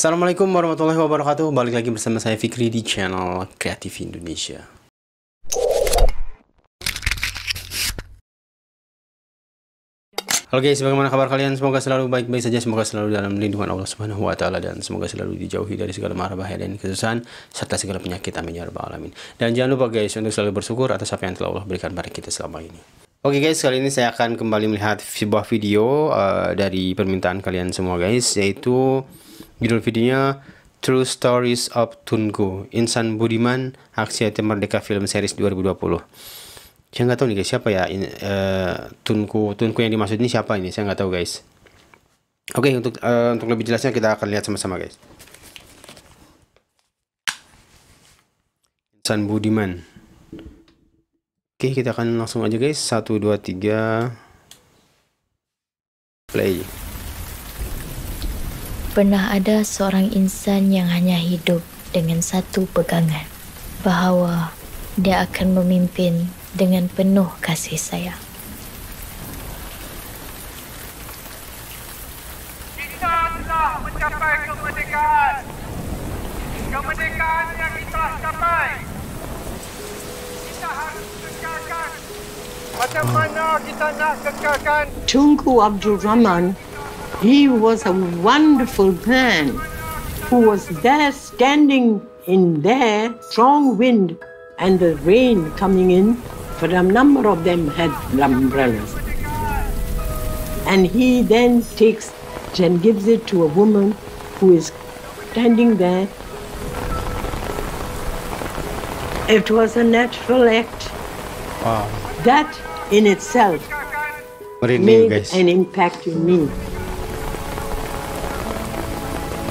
Assalamualaikum warahmatullahi wabarakatuh. Balik lagi bersama saya Fikri di channel Kreatif Indonesia. Halo guys, bagaimana kabar kalian? Semoga selalu baik-baik saja, semoga selalu dalam lindungan Allah Subhanahu wa taala dan semoga selalu dijauhi dari segala mara bahaya dan kesusahan serta segala penyakit amin ya rabbal alamin. Dan jangan lupa guys untuk selalu bersyukur atas apa yang telah Allah berikan pada kita selama ini. Oke okay guys, kali ini saya akan kembali melihat sebuah video uh, dari permintaan kalian semua guys, yaitu judul videonya True Stories of Tunku, Insan Budiman, Aksi Merdeka Film Series 2020 saya nggak tahu nih guys siapa ya ini uh, tunku tunku yang dimaksud ini siapa ini? Saya nggak tahu guys. Oke okay, untuk uh, untuk lebih jelasnya kita akan lihat sama-sama guys. San Budiman. Oke okay, kita akan langsung aja guys. Satu dua tiga. Play Pernah ada seorang insan yang hanya hidup dengan satu pegangan, bahwa dia akan memimpin dengan penuh kasih sayang. Kita telah mencapai kemerdekaan. Kemerdekaan yang kita capai. Kita harus kekalkan. Macam mana kita nak kekalkan? Tunku Abdul Rahman, he was a wonderful man who was there standing in there, strong wind and the rain coming in but a number of them had umbrellas. And he then takes and gives it to a woman who is standing there. It was a natural act. Wow. That in itself made an impact in me.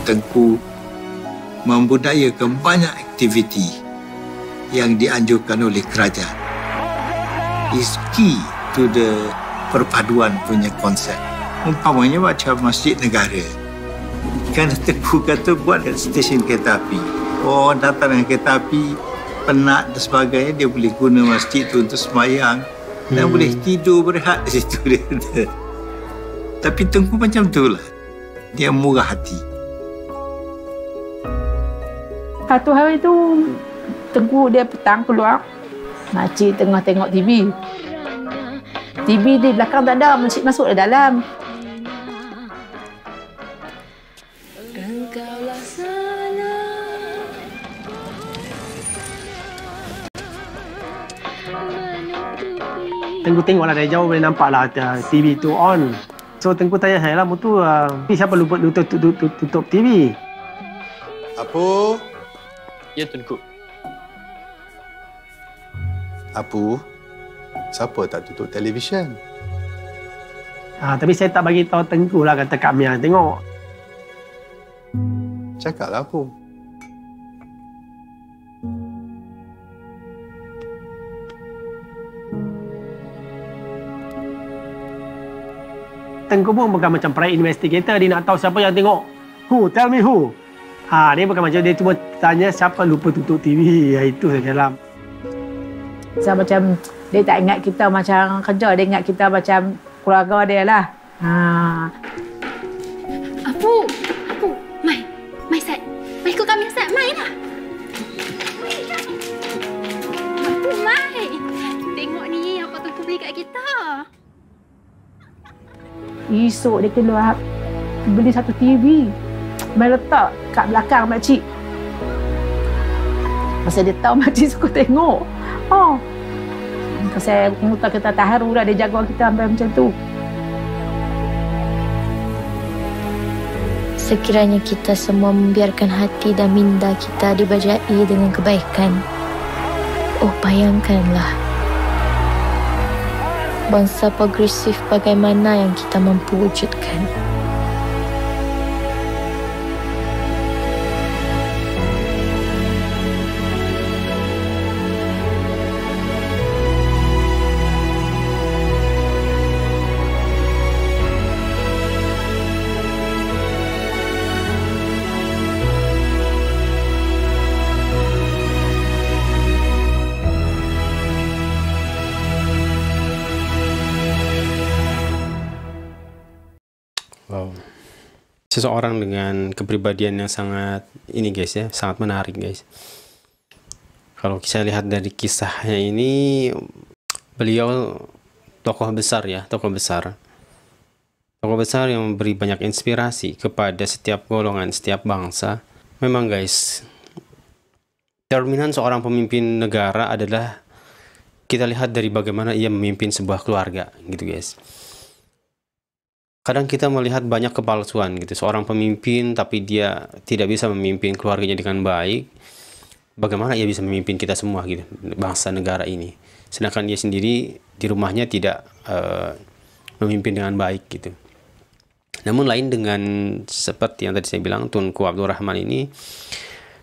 Tengku membudayakan banyak aktiviti yang dianjurkan oleh kerajaan is key to the perpaduan punya konsep. Umpamanya macam masjid negara. Kan Teguh kata buat kat stesen kereta api. Oh, datang dengan kereta api, penat dan sebagainya, dia boleh guna masjid tu untuk semayang. Dan hmm. boleh tidur berehat di situ dia. Tapi Tengku macam tu lah. Dia murah hati. Satu hari tu, Tengku dia petang keluar Makcik tengah tengok TV. TV di belakang tak ada, makcik masuk ke dalam. Tengku tengoklah dari jauh boleh nampak lah TV tu on. So Tengku tanya saya lah, tu uh, siapa lupa tutup, tutup, tutup, tutup TV? Apa? Ya Tengku. Apu, siapa tak tutup televisyen? Ha, tapi saya tak bagi tahu Tengku lah kata Kak Mia. Tengok. Cakaplah Apu. Tengku pun bukan macam private investigator. Dia nak tahu siapa yang tengok. Who? Tell me who? Ha, dia bukan macam dia cuma tanya siapa lupa tutup TV. Ya, itu saja lah. So macam dia tak ingat kita macam kerja, dia ingat kita macam keluarga dia lah. Ha. Apu, Apu, mai, mai sat. Mai ikut kami sat, mai lah. Apu, mai. Tengok ni apa tu beli kat kita. Esok dia keluar beli satu TV. Mai letak kat belakang makcik. Masa dia tahu makcik suka tengok. Oh. Pasal muta kita tak haru dah dia jaga kita sampai macam tu. Sekiranya kita semua membiarkan hati dan minda kita dibajai dengan kebaikan. Oh, bayangkanlah. Bangsa progresif bagaimana yang kita mampu wujudkan. Seseorang dengan kepribadian yang sangat ini guys ya, sangat menarik guys. Kalau saya lihat dari kisahnya ini beliau tokoh besar ya, tokoh besar. Tokoh besar yang memberi banyak inspirasi kepada setiap golongan, setiap bangsa. Memang guys, cerminan seorang pemimpin negara adalah kita lihat dari bagaimana ia memimpin sebuah keluarga gitu guys kadang kita melihat banyak kepalsuan gitu. Seorang pemimpin tapi dia tidak bisa memimpin keluarganya dengan baik. Bagaimana ia bisa memimpin kita semua gitu bangsa negara ini? Sedangkan dia sendiri di rumahnya tidak uh, memimpin dengan baik gitu. Namun lain dengan seperti yang tadi saya bilang Tunku Abdurrahman ini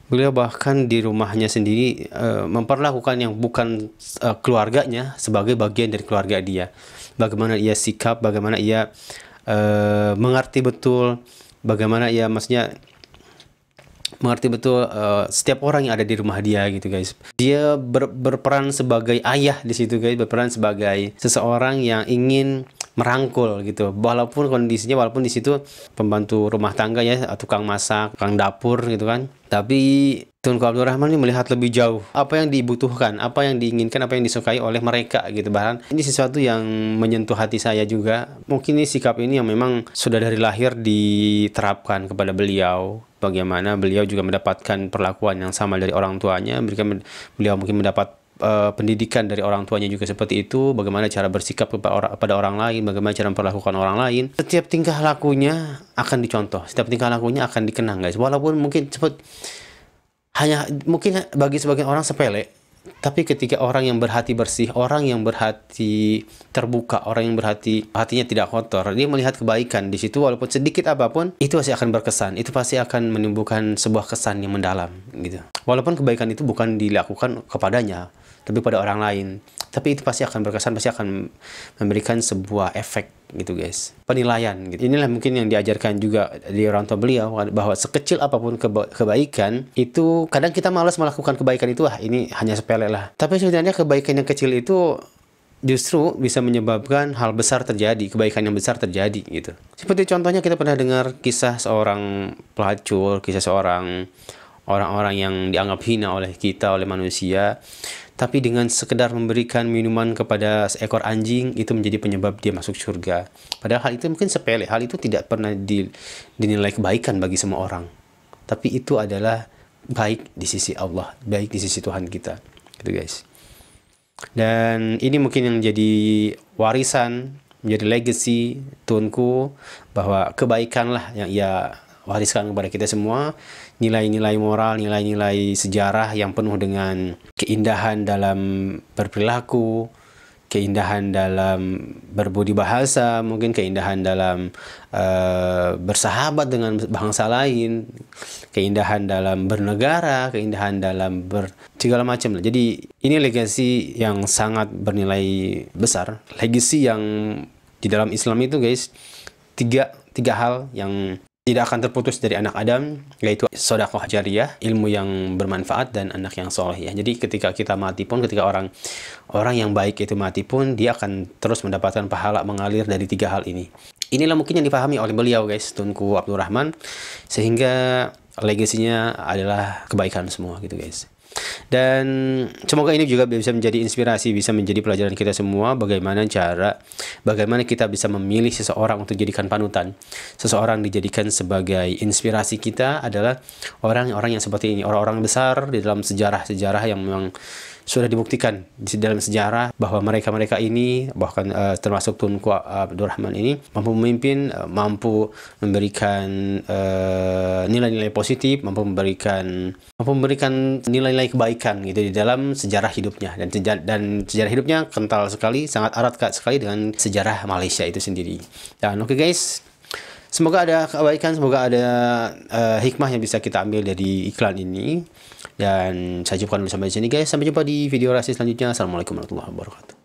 beliau bahkan di rumahnya sendiri uh, memperlakukan yang bukan uh, keluarganya sebagai bagian dari keluarga dia. Bagaimana ia sikap bagaimana ia uh, mengerti betul bagaimana ia maksudnya mengerti betul uh, setiap orang yang ada di rumah dia gitu guys. Dia ber, berperan sebagai ayah di situ guys, berperan sebagai seseorang yang ingin merangkul gitu. Walaupun kondisinya walaupun di situ pembantu rumah tangga ya, tukang masak, tukang dapur gitu kan. Tapi Tunku Abdul Rahman ini melihat lebih jauh apa yang dibutuhkan, apa yang diinginkan, apa yang disukai oleh mereka gitu bahkan ini sesuatu yang menyentuh hati saya juga. Mungkin ini sikap ini yang memang sudah dari lahir diterapkan kepada beliau bagaimana beliau juga mendapatkan perlakuan yang sama dari orang tuanya, beliau mungkin mendapat uh, pendidikan dari orang tuanya juga seperti itu, bagaimana cara bersikap kepada orang, pada orang lain, bagaimana cara memperlakukan orang lain. Setiap tingkah lakunya akan dicontoh, setiap tingkah lakunya akan dikenang guys. Walaupun mungkin cepat hanya mungkin bagi sebagian orang sepele tapi ketika orang yang berhati bersih, orang yang berhati terbuka, orang yang berhati hatinya tidak kotor, dia melihat kebaikan di situ walaupun sedikit apa pun, itu pasti akan berkesan. Itu pasti akan menimbulkan sebuah kesan yang mendalam gitu. Walaupun kebaikan itu bukan dilakukan kepadanya, tapi pada orang lain. Tapi itu pasti akan berkesan pasti akan memberikan sebuah efek gitu guys. Penilaian gitu. Inilah mungkin yang diajarkan juga di orang tua beliau bahwa sekecil apa pun keba kebaikan itu kadang kita malas melakukan kebaikan itu ah ini hanya sepele lah. Tapi sebenarnya kebaikan yang kecil itu justru bisa menyebabkan hal besar terjadi, kebaikan yang besar terjadi gitu. Seperti contohnya kita pernah dengar kisah seorang pelacur, kisah seorang orang-orang yang dianggap hina oleh kita, oleh manusia tapi dengan sekedar memberikan minuman kepada seekor anjing itu menjadi penyebab dia masuk surga. Padahal hal itu mungkin sepele, hal itu tidak pernah dinilai kebaikan bagi semua orang. Tapi itu adalah baik di sisi Allah, baik di sisi Tuhan kita. Gitu guys. Dan ini mungkin yang jadi warisan, menjadi legacy Tunku bahwa kebaikanlah yang ia wariskan kepada kita semua nilai-nilai moral, nilai-nilai sejarah yang penuh dengan keindahan dalam berperilaku, keindahan dalam berbudi bahasa, mungkin keindahan dalam uh, bersahabat dengan bangsa lain, keindahan dalam bernegara, keindahan dalam ber segala macam. Jadi ini legasi yang sangat bernilai besar, legasi yang di dalam Islam itu guys tiga tiga hal yang tidak akan terputus dari anak Adam yaitu sodakoh jariah ilmu yang bermanfaat dan anak yang soleh. Ya jadi ketika kita mati pun ketika orang orang yang baik itu mati pun dia akan terus mendapatkan pahala mengalir dari tiga hal ini. Inilah mungkin yang dipahami oleh beliau guys Tunku Abdurrahman. Sehingga legasinya adalah kebaikan semua gitu guys dan semoga ini juga bisa menjadi inspirasi, bisa menjadi pelajaran kita semua bagaimana cara bagaimana kita bisa memilih seseorang untuk dijadikan panutan. Seseorang dijadikan sebagai inspirasi kita adalah orang-orang yang seperti ini, orang-orang besar di dalam sejarah-sejarah yang memang sudah dibuktikan di dalam sejarah bahwa mereka-mereka ini bahkan uh, termasuk Tunku Abdurrahman ini mampu memimpin, uh, mampu memberikan nilai-nilai uh, positif, mampu memberikan mampu memberikan nilai-nilai kebaikan gitu di dalam sejarah hidupnya dan sejarah, dan sejarah hidupnya kental sekali, sangat erat sekali dengan sejarah Malaysia itu sendiri. Dan oke okay guys, Semoga ada kebaikan, semoga ada uh, hikmah yang bisa kita ambil dari iklan ini. Dan saya jumpa dulu sampai sini guys. Sampai jumpa di video rasi selanjutnya. Assalamualaikum warahmatullahi wabarakatuh.